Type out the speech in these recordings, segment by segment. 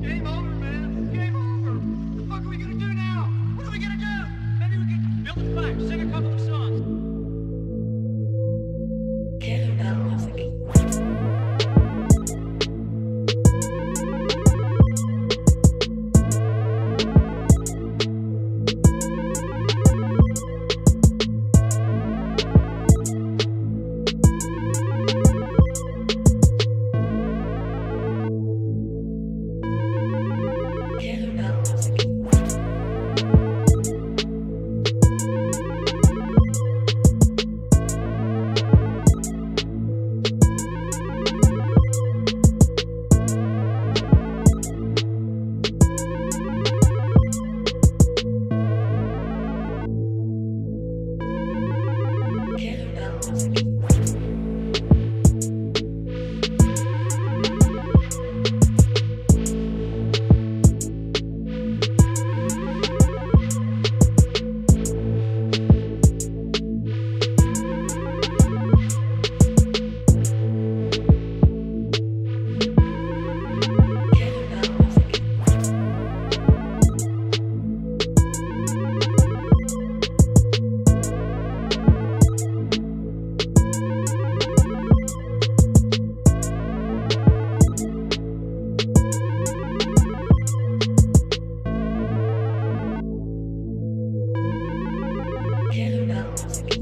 Game over, man. Game over. What are we gonna do now? What are we gonna do? Maybe we can build a fire, sing a couple of Podcast. Music.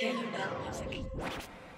Genuine Music.